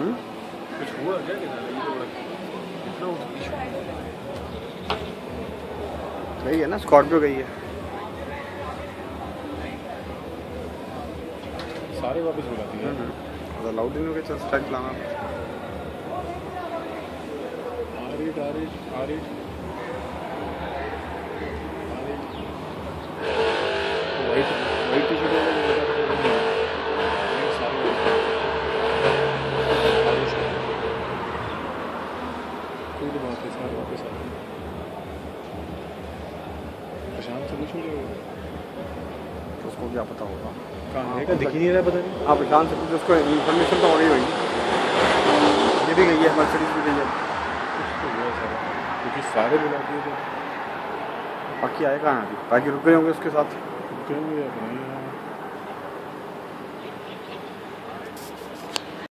कुछ हुआ क्या गई है ना स्कॉर्पियो गई है। सारे वापस बुलाती है। तो लाउड इन हो गया चल स्टार्ट लाना। आरिट आरिट आरिट सारे वापस आ गए प्रशांत से पूछो तो उसको क्या पता होगा कहाँ है दिख ही नहीं रहा पता नहीं। हाँ प्रशांत से पूछ उसको इन्फॉर्मेशन तो हो रही होगी। ये भी गई है मर्सिडीज भी गई है। क्योंकि सारे बुला दिए थे। बाकी आए कहाँ अभी? बाकी रुक गए होंगे उसके साथ। कहीं भी अपना